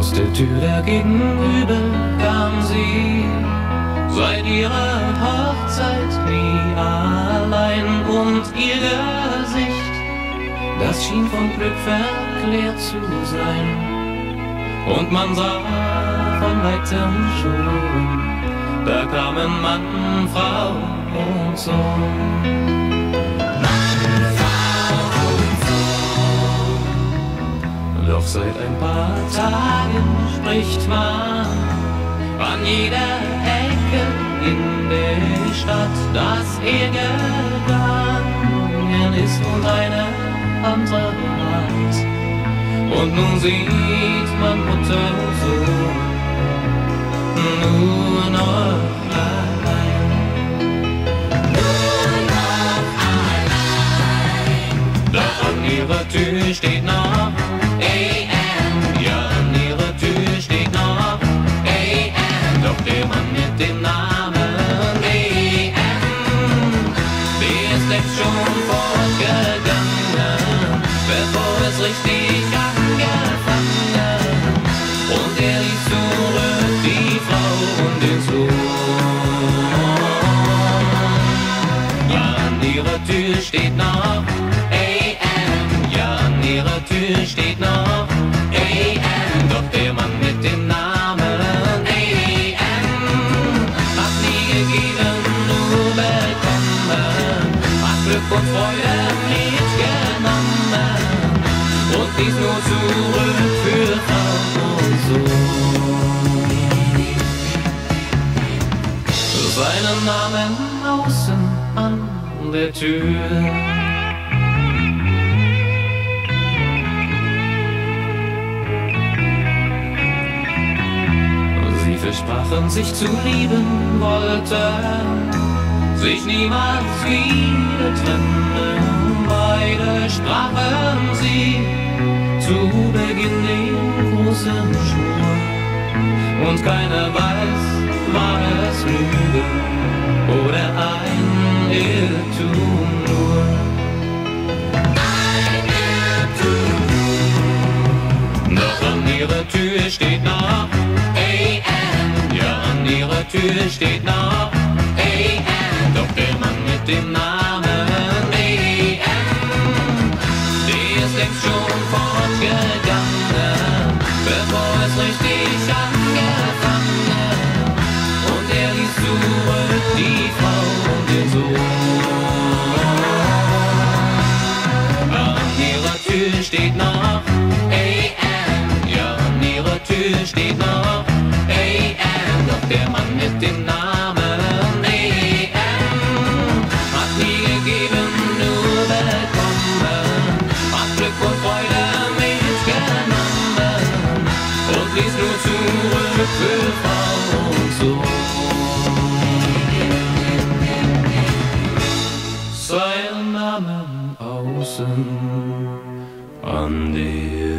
Aus der Tür Gegenüber kam sie, seit ihrer Hochzeit nie allein und ihr Gesicht, das schien vom Glück verklärt zu sein. Und man sah von weitem schon, da kamen Mann, Frau und Sohn. Doch seit ein paar Tagen spricht man an jeder Ecke in der Stadt, dass er gegangen ist und eine andere hat. Und nun sieht man Mutter so nur noch allein. Nur noch allein. Doch an ihrer Tür steht noch längst schon fortgegangen, bevor es richtig angefangen, und er ließ zurück die Frau und den Sohn. Ja, an ihrer Tür steht noch AM, ja, an ihrer Tür steht noch und Freude mitgenommen und dies nur zurück für Frau und Sohn. Seinen Namen außen an der Tür. Sie versprachen sich zu lieben, wollten sich niemals wieder trennen. Beide sprachen sie zu Beginn den großen Schwur. Und keiner weiß, war es Lüge oder ein Irrtum nur. Doch an ihrer Tür steht noch AM. Ja, an ihrer Tür steht noch AM. Doch der Mann mit dem Namen ist längst schon fortgegangen, bevor es richtig angefangen. Und er ließ zurück die Frau und den Sohn. An ihrer Tür steht noch AM, ja, an ihrer Tür steht noch AM, doch der Mann mit dem Namen ließ nur zurück für Frau und Sohn. Sein Namen außen an Tür.